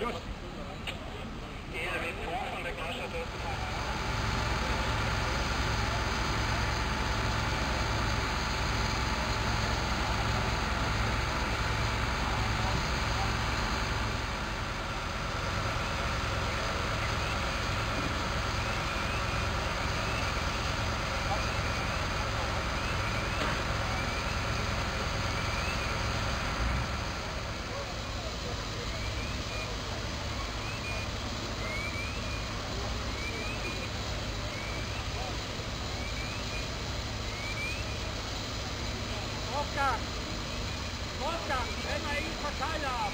Good. Wolfgang! Wolfgang, stell mal eben Verteiler ab!